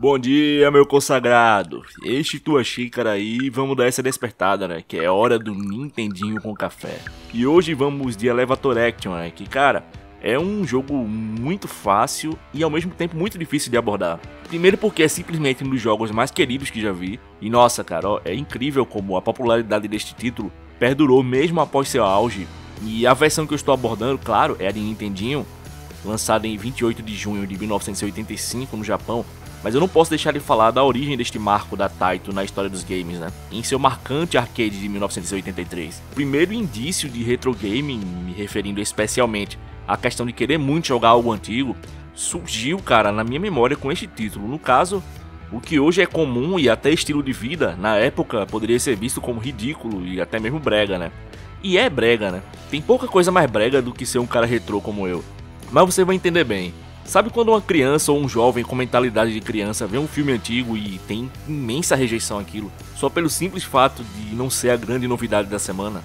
Bom dia, meu consagrado. Este tua xícara aí, vamos dar essa despertada, né? Que é hora do Nintendinho com café. E hoje vamos de Elevator Action, né? Que, cara, é um jogo muito fácil e ao mesmo tempo muito difícil de abordar. Primeiro porque é simplesmente um dos jogos mais queridos que já vi. E nossa, cara, ó, é incrível como a popularidade deste título perdurou mesmo após seu auge. E a versão que eu estou abordando, claro, é a de Nintendinho, lançada em 28 de junho de 1985 no Japão, mas eu não posso deixar de falar da origem deste marco da Taito na história dos games, né? Em seu marcante arcade de 1983. Primeiro indício de retro gaming, me referindo especialmente à questão de querer muito jogar algo antigo, surgiu, cara, na minha memória com este título. No caso, o que hoje é comum e até estilo de vida, na época poderia ser visto como ridículo e até mesmo brega, né? E é brega, né? Tem pouca coisa mais brega do que ser um cara retrô como eu. Mas você vai entender bem. Sabe quando uma criança ou um jovem com mentalidade de criança vê um filme antigo e tem imensa rejeição àquilo, só pelo simples fato de não ser a grande novidade da semana?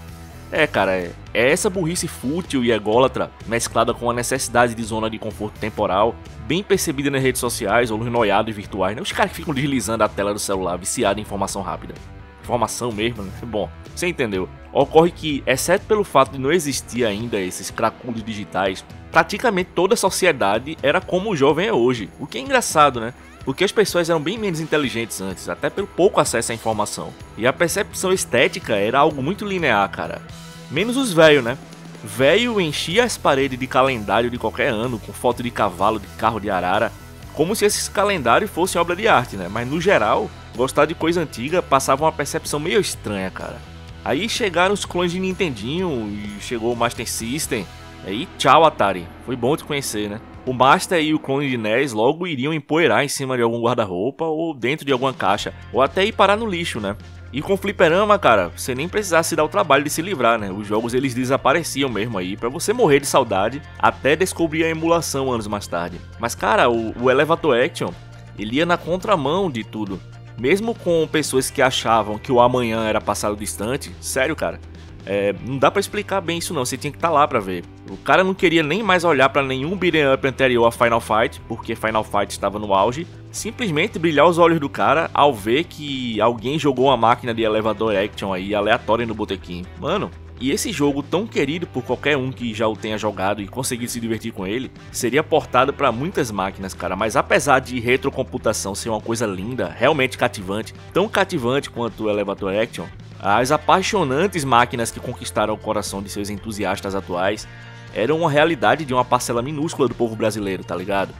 É, cara, é, é essa burrice fútil e ególatra, mesclada com a necessidade de zona de conforto temporal, bem percebida nas redes sociais ou nos noiados virtuais, né? Os caras ficam deslizando a tela do celular viciado em informação rápida. Informação mesmo, né? Bom, você entendeu. Ocorre que, exceto pelo fato de não existir ainda esses cracudos digitais, praticamente toda a sociedade era como o jovem é hoje. O que é engraçado, né? Porque as pessoas eram bem menos inteligentes antes, até pelo pouco acesso à informação. E a percepção estética era algo muito linear, cara. Menos os velhos, né? Velho enchia as paredes de calendário de qualquer ano, com foto de cavalo, de carro de arara, como se esses calendários fossem obra de arte, né? Mas no geral, gostar de coisa antiga passava uma percepção meio estranha, cara. Aí chegaram os clones de Nintendinho e chegou o Master System, Aí, tchau, Atari. Foi bom te conhecer, né? O Master e o clone de NES logo iriam empoeirar em cima de algum guarda-roupa ou dentro de alguma caixa, ou até ir parar no lixo, né? E com fliperama, cara, você nem precisasse dar o trabalho de se livrar, né? Os jogos eles desapareciam mesmo aí, para você morrer de saudade até descobrir a emulação anos mais tarde. Mas, cara, o, o Elevator Action, ele ia na contramão de tudo. Mesmo com pessoas que achavam que o amanhã era passado distante, sério, cara, é, não dá para explicar bem isso não, você tinha que estar tá lá para ver. O cara não queria nem mais olhar para nenhum beat'em up anterior a Final Fight, porque Final Fight estava no auge. Simplesmente brilhar os olhos do cara ao ver que alguém jogou uma máquina de elevador action aí aleatória no botequim. Mano, e esse jogo tão querido por qualquer um que já o tenha jogado e conseguido se divertir com ele, seria portado para muitas máquinas, cara. Mas apesar de retrocomputação ser uma coisa linda, realmente cativante, tão cativante quanto o Elevator Action, as apaixonantes máquinas que conquistaram o coração de seus entusiastas atuais eram uma realidade de uma parcela minúscula do povo brasileiro, tá ligado?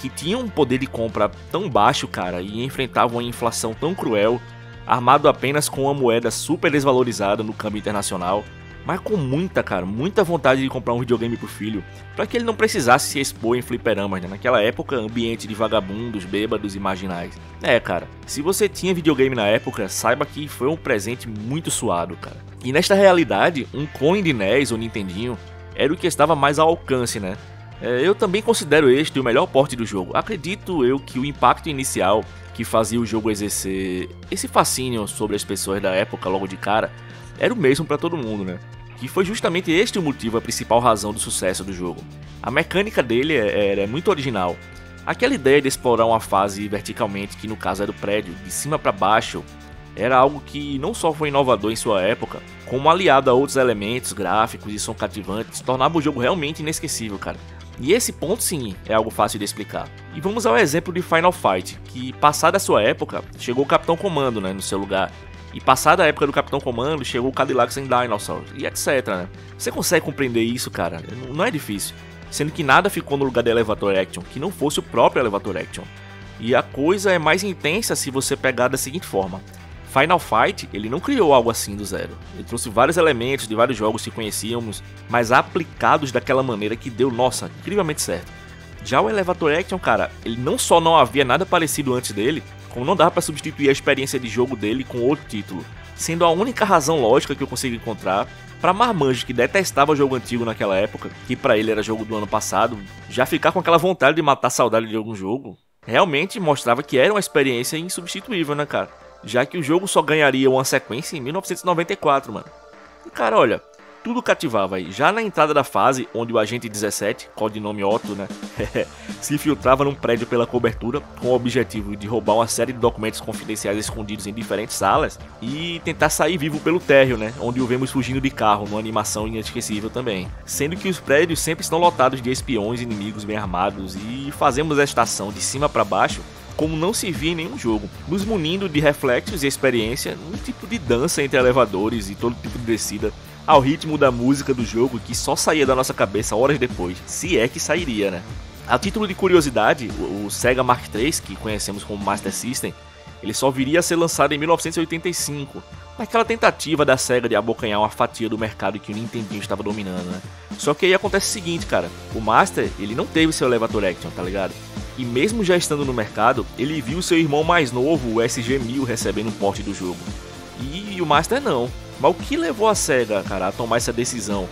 Que tinham um poder de compra tão baixo, cara, e enfrentavam uma inflação tão cruel, armado apenas com uma moeda super desvalorizada no câmbio internacional, mas com muita, cara, muita vontade de comprar um videogame pro filho, para que ele não precisasse se expor em fliperamas, né? Naquela época, ambiente de vagabundos, bêbados e marginais. É, cara, se você tinha videogame na época, saiba que foi um presente muito suado, cara. E nesta realidade, um clone de NES ou Nintendinho era o que estava mais ao alcance, né? É, eu também considero este o melhor porte do jogo. Acredito eu que o impacto inicial que fazia o jogo exercer esse fascínio sobre as pessoas da época logo de cara era o mesmo para todo mundo, né? Que foi justamente este o motivo, a principal razão do sucesso do jogo. A mecânica dele é, é, é muito original. Aquela ideia de explorar uma fase verticalmente, que no caso era do prédio, de cima para baixo, era algo que não só foi inovador em sua época, como aliado a outros elementos gráficos e som cativantes, tornava o jogo realmente inesquecível, cara. E esse ponto sim é algo fácil de explicar. E vamos ao exemplo de Final Fight, que passada a sua época, chegou o Capitão Comando né, no seu lugar, e passada a época do Capitão Comando, chegou o Cadillac sem Dinosaurs e etc, né? Você consegue compreender isso, cara? Não é difícil. Sendo que nada ficou no lugar de Elevator Action, que não fosse o próprio Elevator Action. E a coisa é mais intensa se você pegar da seguinte forma. Final Fight, ele não criou algo assim do zero. Ele trouxe vários elementos de vários jogos que conhecíamos, mas aplicados daquela maneira que deu, nossa, incrivelmente certo. Já o Elevator Action, cara, ele não só não havia nada parecido antes dele, como não dava para substituir a experiência de jogo dele com outro título, sendo a única razão lógica que eu consigo encontrar para Marmanjo, que detestava jogo antigo naquela época, que para ele era jogo do ano passado, já ficar com aquela vontade de matar saudade de algum jogo, realmente mostrava que era uma experiência insubstituível, né, cara? Já que o jogo só ganharia uma sequência em 1994, mano. E cara, olha, tudo cativava aí. Já na entrada da fase, onde o agente 17, codinome Otto, né, se infiltrava num prédio pela cobertura com o objetivo de roubar uma série de documentos confidenciais escondidos em diferentes salas e tentar sair vivo pelo térreo, né, onde o vemos fugindo de carro, numa animação inesquecível também. Sendo que os prédios sempre estão lotados de espiões inimigos bem armados e fazemos esta ação de cima para baixo como não se via em nenhum jogo, nos munindo de reflexos e experiência, um tipo de dança entre elevadores e todo tipo de descida, ao ritmo da música do jogo que só saía da nossa cabeça horas depois, se é que sairia, né? A título de curiosidade, o Sega Mark III, que conhecemos como Master System, ele só viria a ser lançado em 1985, naquela tentativa da SEGA de abocanhar uma fatia do mercado que o Nintendinho estava dominando, né? Só que aí acontece o seguinte, cara, o Master, ele não teve seu Elevator Action, tá ligado? E mesmo já estando no mercado, ele viu seu irmão mais novo, o SG-1000, recebendo um porte do jogo. E o Master não. Mas o que levou a SEGA, cara, a tomar essa decisão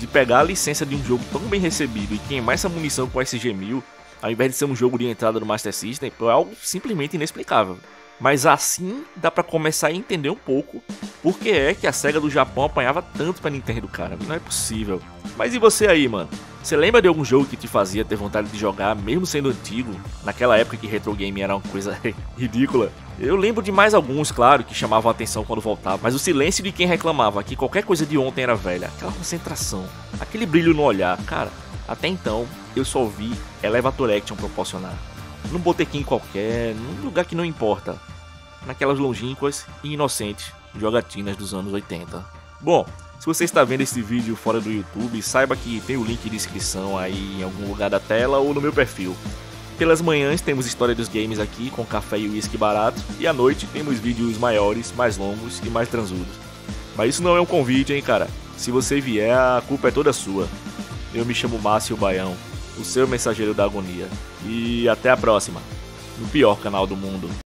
de pegar a licença de um jogo tão bem recebido e queimar essa munição com o SG-1000, ao invés de ser um jogo de entrada do Master System, é algo simplesmente inexplicável. Mas assim dá para começar a entender um pouco por que é que a SEGA do Japão apanhava tanto pra Nintendo, cara. Não é possível. Mas e você aí, mano? Você lembra de algum jogo que te fazia ter vontade de jogar, mesmo sendo antigo, naquela época que retro game era uma coisa ridícula? Eu lembro de mais alguns, claro, que chamavam a atenção quando voltava, mas o silêncio de quem reclamava que qualquer coisa de ontem era velha, aquela concentração, aquele brilho no olhar, cara, até então eu só vi Elevator Action proporcionar. Num botequim qualquer, num lugar que não importa, naquelas longínquas e inocentes jogatinas dos anos 80. Bom, se você está vendo esse vídeo fora do YouTube, saiba que tem o link de inscrição aí em algum lugar da tela ou no meu perfil. Pelas manhãs temos história dos games aqui com café e uísque barato, e à noite temos vídeos maiores, mais longos e mais transudos. Mas isso não é um convite, hein, cara. Se você vier, a culpa é toda sua. Eu me chamo Márcio Baião, o seu mensageiro da agonia. E até a próxima, no pior canal do mundo.